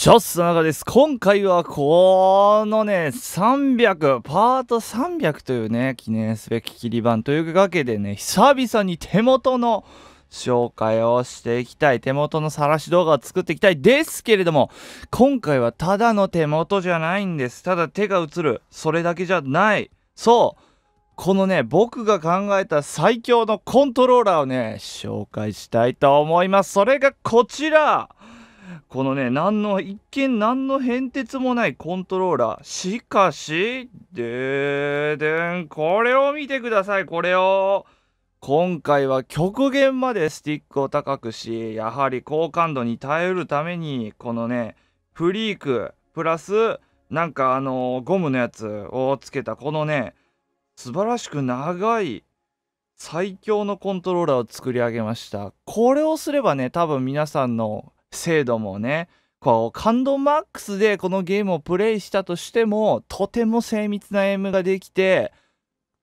ショッツの中です。今回はこのね、300、パート300というね、記念すべき切り板というわけでね、久々に手元の紹介をしていきたい。手元の晒し動画を作っていきたいですけれども、今回はただの手元じゃないんです。ただ手が映る。それだけじゃない。そう。このね、僕が考えた最強のコントローラーをね、紹介したいと思います。それがこちらこのね、何の、一見何の変哲もないコントローラー。しかし、ででん、これを見てください、これを。今回は極限までスティックを高くし、やはり高感度に耐えるために、このね、フリーク、プラス、なんかあの、ゴムのやつをつけた、このね、素晴らしく長い、最強のコントローラーを作り上げました。これをすればね、多分皆さんの精度もねこう感動マックスでこのゲームをプレイしたとしてもとても精密なエイムができて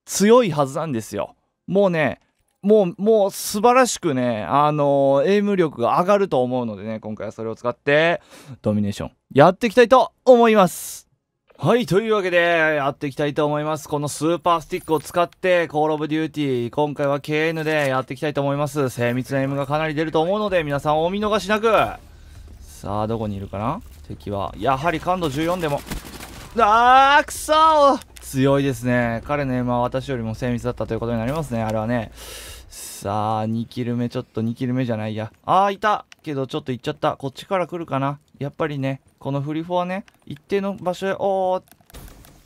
強いはずなんですよ。もうねもうもう素晴らしくねあのー、エイム力が上がると思うのでね今回はそれを使って domination やっていきたいと思います。はいというわけでやっていきたいと思います。このスーパースティックを使って Call of Duty 今回は KN でやっていきたいと思います。精密なエイムがかなり出ると思うので皆さんお見逃しなく。さあどこにいるかな？敵は。やはり感度14でも。あーくそー！強いですね。彼の M は私よりも精密だったということになりますね。あれはね。さあ2キル目ちょっと2キル目じゃないや。あーいた。けどちょっと行っちゃった。こっちから来るかな。やっぱりねこのフリフォはね一定の場所へおー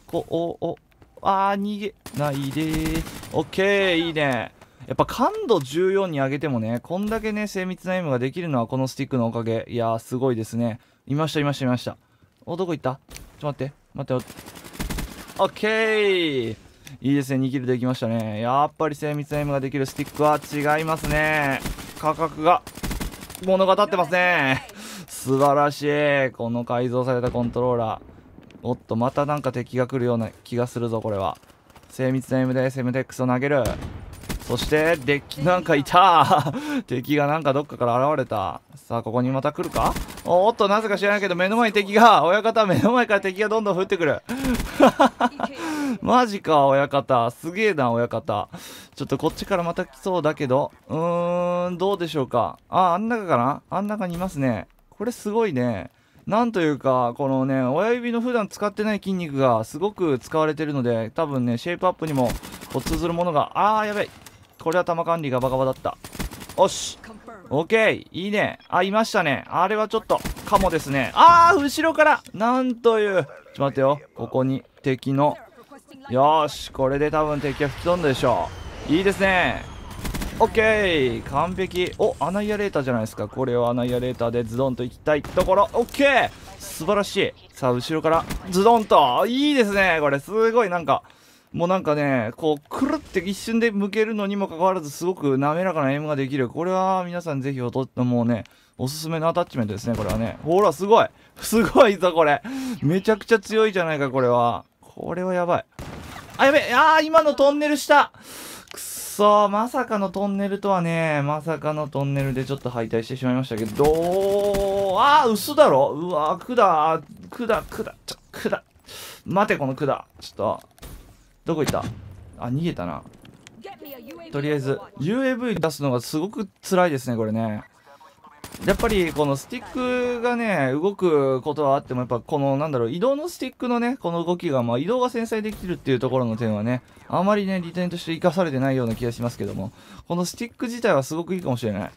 こおおあー逃げないでーオッケーいいねやっぱ感度14に上げてもね、こんだけね、精密なエムができるのはこのスティックのおかげ。いやー、すごいですね。いました、いました、いました。お、どこ行った？ちょっと待って、待って、オッケーいいですね、2キルできましたね。やっぱり精密なエムができるスティックは違いますね。価格が物語ってますね。素晴らしい。この改造されたコントローラー。おっと、またなんか敵が来るような気がするぞ、これは。精密なエイムで SMTX を投げる。そしてデッキなんかいた。敵がなんかどっかから現れた。さあここにまた来るか？おっとなぜか知らないけど目の前に敵が。親方目の前から敵がどんどん降ってくる。マジか親方。すげえな親方。ちょっとこっちからまた来そうだけど。うーんどうでしょうか。ああん中かな？あん中にいますね。これすごいねなんというか、このね、親指の普段使ってない筋肉がすごく使われてるので、多分ね、シェイプアップにも通ずるものが、あー、やべい。これは弾管理がバカバだった。おし。オッケー。いいね。あ、いましたね。あれはちょっと、かもですね。あー、後ろからなんという。ちょっと待ってよ。ここに敵の。よし。これで多分敵は吹き飛んだでしょう。いいですね。オッケー完璧おアナイアレーターじゃないですかこれをアナイアレーターでズドンといきたいところオッケー素晴らしいさあ後ろからズドンといいですねこれすごいなんかもうなんかね、こう、くるって一瞬で向けるのにもかかわらず、すごく滑らかなエイムができる。これは皆さんぜひおと、もうね、おすすめのアタッチメントですね、これはね。ほら、すごいすごいぞ、これ。めちゃくちゃ強いじゃないか、これは。これはやばい。あ、やべえあー、今のトンネルしたくそまさかのトンネルとはね、まさかのトンネルでちょっと敗退してしまいましたけど、ああ、薄だろ？うわ、管、管、管、ちょ、管。待て、この管。ちょっと、どこ行った？あ、逃げたな。とりあえず、UAV 出すのがすごく辛いですね、これね。やっぱりこのスティックがね、動くことはあっても、やっぱこのなんだろう、移動のスティックのね、この動きが、まあ移動が繊細できるっていうところの点はね、あまりね、利点として生かされてないような気がしますけども、このスティック自体はすごくいいかもしれない。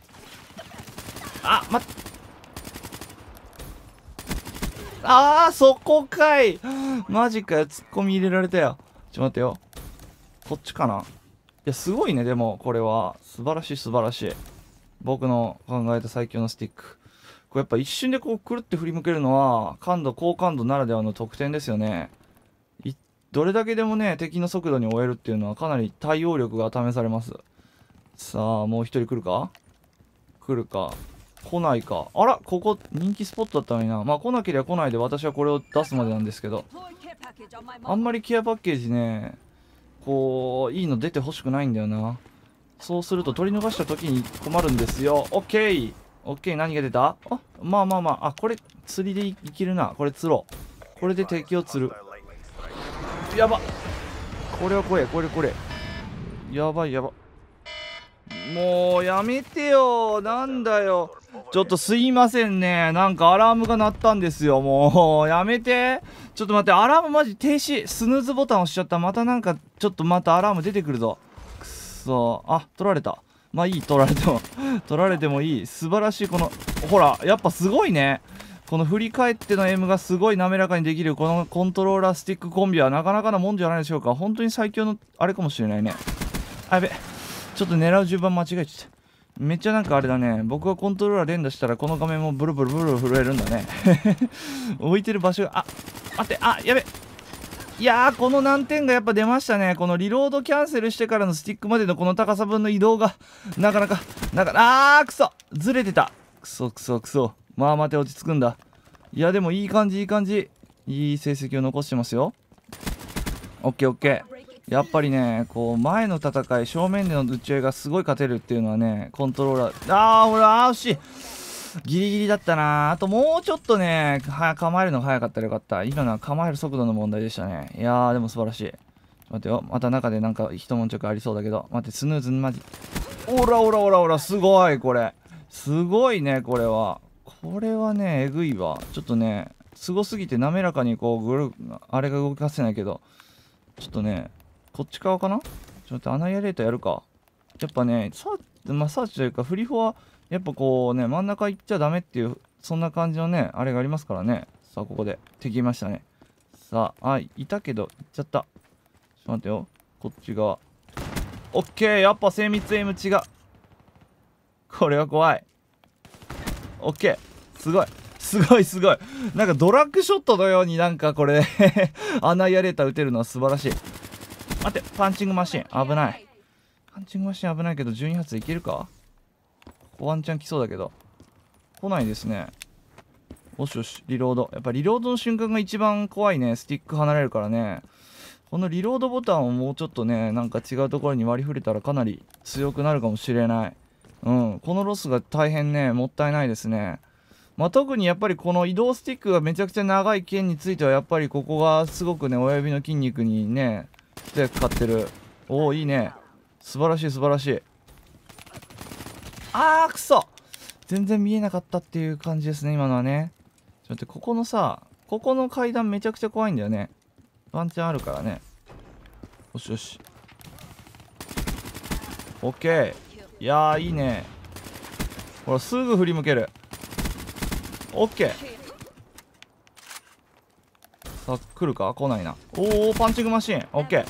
あ、まっ、あー、そこかいマジかよ、突っ込み入れられたよ。ちょ待ってよ。こっちかないや、すごいね、でも、これは。素晴らしい、素晴らしい。僕の考えた最強のスティック。これやっぱ一瞬でこう、くるって振り向けるのは、感度、高感度ならではの特典ですよね。どれだけでもね、敵の速度に追えるっていうのはかなり対応力が試されます。さあ、もう一人来るか？来るか？来ないか？あら、ここ人気スポットだったのにな。まあ来なければ来ないで私はこれを出すまでなんですけど。あんまりケアパッケージね、こう、いいの出てほしくないんだよな。そうすると取り逃した時に困るんですよ。オッケー。オッケー。何が出た？あまあまあまあ。あこれ釣りでいけるな。これ釣ろう。これで敵を釣る。やば。これは怖いこれこれ。やばいやば。もうやめてよ。なんだよ。ちょっとすいませんね。なんかアラームが鳴ったんですよ。もうやめて。ちょっと待って。アラームマジ停止。スヌーズボタン押しちゃった。またなんかちょっとまたアラーム出てくるぞ。そあ取られた。まあいい取られても 取られてもいい。素晴らしい。このほらやっぱすごいね。この振り返っての M がすごい滑らかにできる。このコントローラースティックコンビはなかなかなもんじゃないでしょうか。本当に最強のあれかもしれないね。あやべ。ちょっと狙う順番間違えちゃった。めっちゃなんかあれだね。僕がコントローラー連打したらこの画面もブルブルブル震えるんだね。置いてる場所があ待ってあやべ。いやーこの難点がやっぱ出ましたね。このリロードキャンセルしてからのスティックまでのこの高さ分の移動がなかなかなかあーくそ。ずれてた。くそくそくそ。まあ待て落ち着くんだ。いやでもいい感じいい感じ。いい成績を残してますよ。オッケーオッケー。やっぱりねこう前の戦い正面での打ち合いがすごい勝てるっていうのはねコントローラーあーほらあー惜しいギリギリだったな。あともうちょっとねは構えるのが早かったらよかった。今のは構える速度の問題でしたね。いやーでも素晴らしい。待ってよ。また中でなんか一悶着ありそうだけど。待ってスヌーズマジ。おらおらおらおら。すごいこれ。すごいねこれは。これはねえぐいわ。ちょっとねすごすぎて滑らかにこうぐるあれが動かせないけど。ちょっとねこっち側かな？ちょっとアナイアレーターやるか。やっぱねサー,、まあ、サーチというかフリフォはやっぱこうね真ん中行っちゃダメっていうそんな感じのねあれがありますからね。さあここで敵いましたね。さああいたけど行っちゃった。ちょっと待ってよ。こっち側。オッケー。やっぱ精密 M 違うこれは怖い。オッケー。すごい。すごいすごい。なんかドラッグショットのようになんかこれ 穴やれた打てるのは素晴らしい。待ってパンチングマシン。危ない。パンチングマシン危ないけど12発いけるか？ワンチャン来そうだけど。来ないですね。よしよしリロード。やっぱリロードの瞬間が一番怖いね。スティック離れるからね。このリロードボタンをもうちょっとねなんか違うところに割り振れたらかなり強くなるかもしれない。うん。このロスが大変ね。もったいないですね。まあ、特にやっぱりこの移動スティックがめちゃくちゃ長い件についてはやっぱりここがすごくね親指の筋肉にね一役買ってる。おおいいね。素晴らしい素晴らしい。あーくそ。全然見えなかったっていう感じですね今のはね。ちょっと待ってここのさここの階段めちゃくちゃ怖いんだよね。ワンチャンあるからね。よしよし。オッケー。いやーいいね。ほらすぐ振り向ける。オッケー。さあ来るか？来ないな。おおパンチングマシン。オッケー。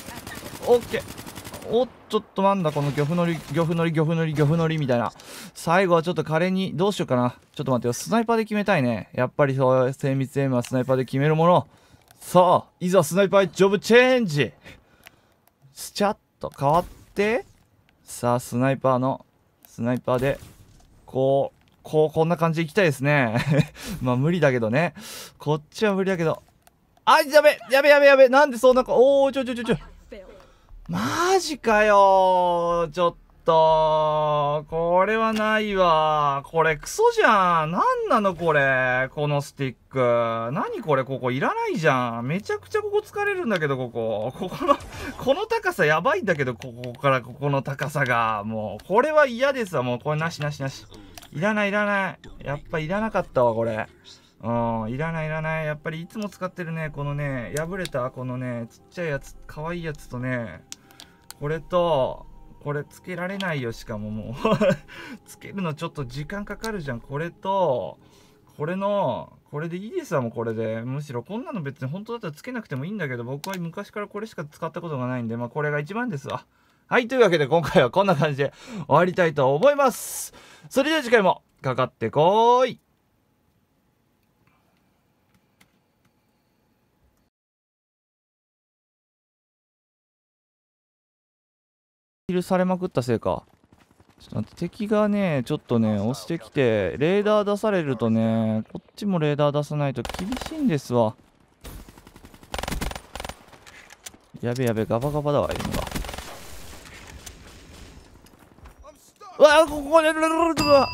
オッケー。おちょっとなんだこの漁夫のり漁夫のり漁夫のり漁夫のりみたいな。最後はちょっと華麗にどうしようかな。ちょっと待ってよ。スナイパーで決めたいね。やっぱりそう精密エイムはスナイパーで決めるもの。さあいざスナイパージョブチェンジ。スチャッと変わって。さあスナイパーのスナイパーでこうこうこんな感じでいきたいですね。まあ無理だけどね。こっちは無理だけど。あやべやべやべやべ。なんでそんなおおちょちょちょちょ。マジかよちょっと、これはないわ。これクソじゃん。なんなのこれ。このスティック。何これここいらないじゃん。めちゃくちゃここ疲れるんだけど、ここ。ここの、この高さやばいんだけど、ここからここの高さが。もう、これは嫌ですわ。もう、これなしなしなし。いらないいらない。やっぱいらなかったわ、これ。うん、いらないいらない。やっぱりいつも使ってるね、このね、破れたこのね、ちっちゃいやつ、可愛いやつとね、これと、これつけられないよ、しかももう つけるのちょっと時間かかるじゃん。これと、これの、これでいいですわ、もうこれで。むしろこんなの別に本当だったらつけなくてもいいんだけど、僕は昔からこれしか使ったことがないんで、まあこれが一番ですわ。はい、というわけで今回はこんな感じで終わりたいと思います。それでは次回もかかってこーい。ルされまくったせいか。ちょっと待って、敵がね、ちょっとね、押してきて、レーダー出されるとね、こっちもレーダー出さないと厳しいんですわ。やべやべ、ガバガバだわ、今が。うわここで、うわ